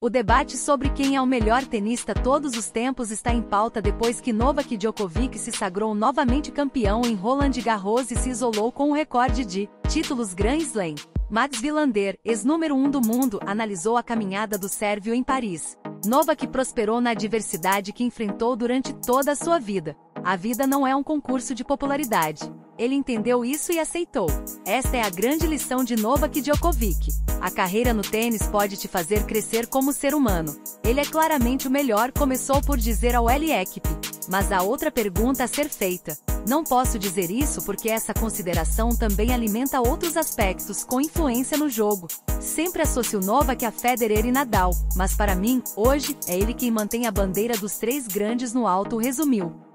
O debate sobre quem é o melhor tenista todos os tempos está em pauta depois que Novak Djokovic se sagrou novamente campeão em Roland Garros e se isolou com o recorde de títulos Grand Slam. Max Villander, ex-número 1 um do mundo, analisou a caminhada do sérvio em Paris. Novak prosperou na adversidade que enfrentou durante toda a sua vida. A vida não é um concurso de popularidade. Ele entendeu isso e aceitou. Esta é a grande lição de Novak Djokovic. A carreira no tênis pode te fazer crescer como ser humano. Ele é claramente o melhor, começou por dizer ao L. Ekpe. Mas há outra pergunta a ser feita. Não posso dizer isso porque essa consideração também alimenta outros aspectos com influência no jogo. Sempre associo Novak a Federer e Nadal, mas para mim, hoje, é ele quem mantém a bandeira dos três grandes no alto resumiu.